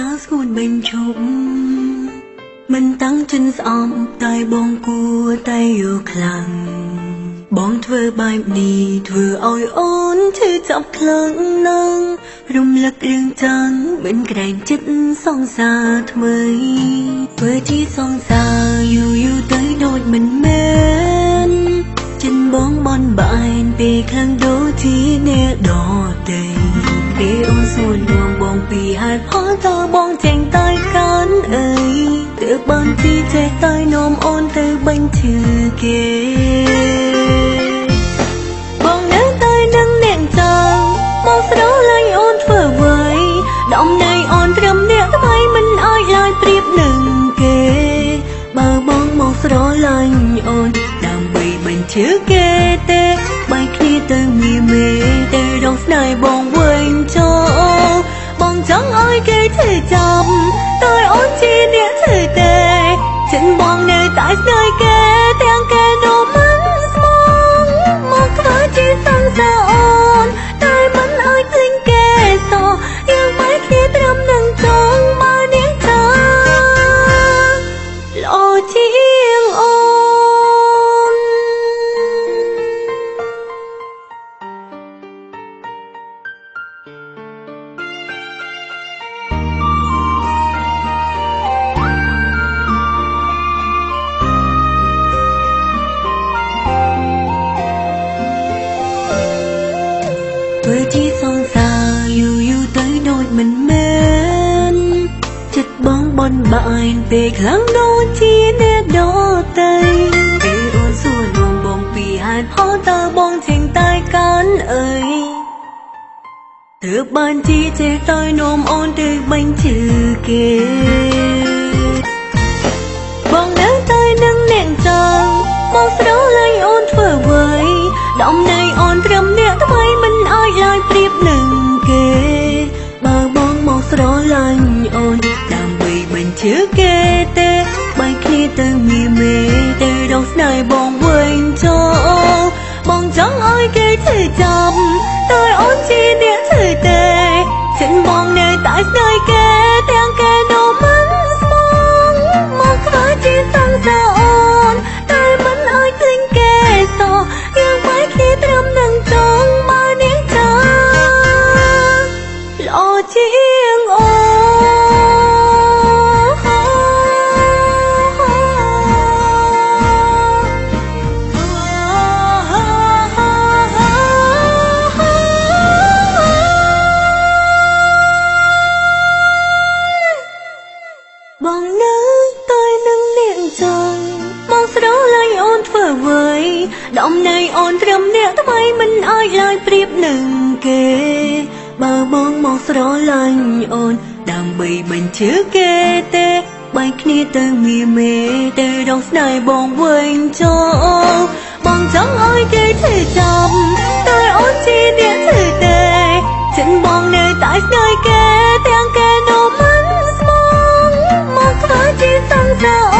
ណាស្ងួនបេញឈប់មិនតាំងជិនស្អមតែបងគួរតែយកខ្លាំងបងធ្វើបែបនេះធ្វើឲ្យអូនឈឺចាប់ខ្លាំងណាស់រំលឹករឿងចាស់មិនក្រែងចិត្តសងសាថ្មីធ្វើជាសងសាយូរយូរទៅដូចមិនមែនចិនបងបនបែនពេលខាងដូចជាអ្នកដតេ ពីហេតុផលតើបងចេញតែកាន់អីទើបបានទីចេះតែនាំអូនទៅបញ្ឈឺគេបងនៅតែនឹងអ្នកចង់មកស្រឡាញ់អូនធ្វើអ្វីដំណើរអូនត្រឹមអ្នកថ្មីមិនអាចឡើយប្រៀបនឹងគេ បើបងមកស្រឡាញ់អូនដើម្បីបញ្ឈឺគេទេបែកគ្នាទៅមានមេទៅរកស្នេហ៍បងវិញចូលបង ចង់ឲ្យគេឈឺចាប់តែអូនជាអ្នក មិនមែនចិត្តបងបនបែនពេលខ្លាំងដូចជាអ្នកដតីពេលអូនសួរលងបងពីហេតុផលតើបងចេញតែកាន់អីទើបបានជាចេះតែនោមអូនទៅបញ្ជឺគេ ដើម្បីបញ្ជឿគេទេបែកគ្នាទៅមានមេទៅរកស្នេហ៍បងវិញចូលបងចង់ ប្រៀបនឹងគេ បើបងមកស្រឡាញ់អូនដើម្បីបញ្ជឿគេទេបែកគ្នាទៅមានមេទៅរកស្នេហ៍បងវិញចូលបងចង់ឲ្យគេឈឺចាប់តែអូនជាអ្នកឈឺទេចិនបងនៅតែស្នេហ៍គេទាំងគេនោះមិនស្មងមកខ្លាចជាសង្សារអូន